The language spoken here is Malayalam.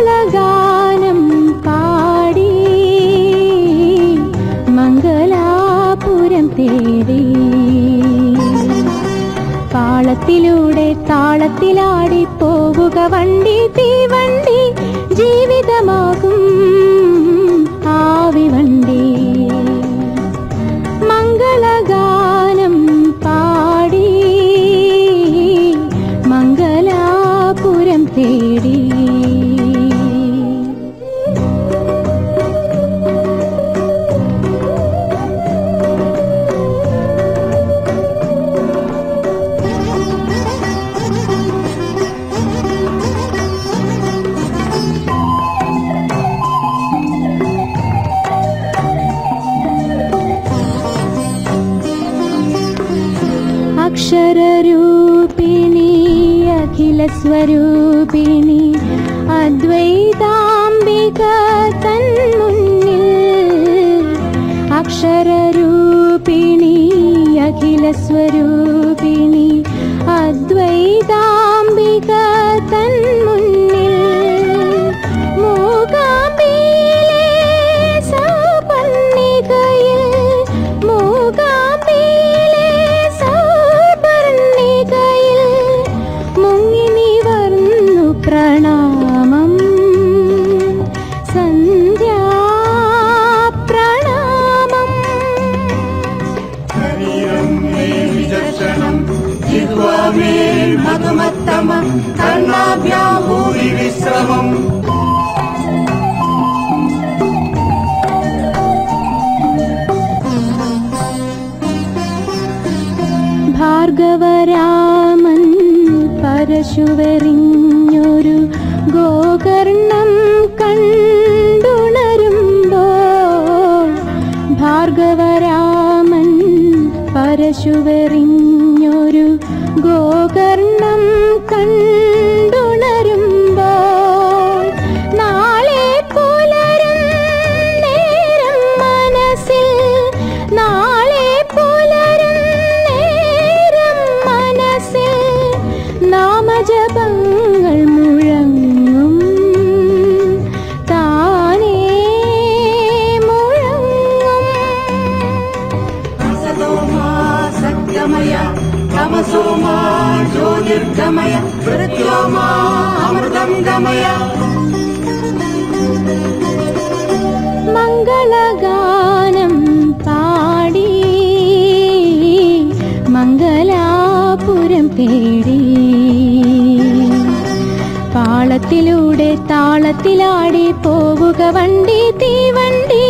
മംഗളഗാനം പാടി. മംഗലാപുരം തേടി. താളത്തിലൂടെ താളത്തിലാടി പോവുക വണ്ടി തീവണ്ടി ജീവിതമാകും. स्वरूपिणि अद्वैताम्बिका तन् अक्षररूपिणि अखिलस्वरूपिणि अद्वैताम्बिका കർണാഭ്യാം ഭൂരി വിശ്രമം ഭാർഗവരാമൻ പരശുവെറിഞ്ഞൊരു ഗോകർണം കണ്ടുണരുമ്പോൾ ഭാർഗവരാമൻ പരശുവെറിഞ്ഞൊരു गोकर्णं कण् തമസോ മാ ജ്യോതിർഗമയ മൃത്യോ അമൃതം മംഗളഗാനം പാടി മംഗലാപുരം തേടി. പാളത്തിലൂടെ താളത്തിലാടി പോവുക വണ്ടി തീവണ്ടി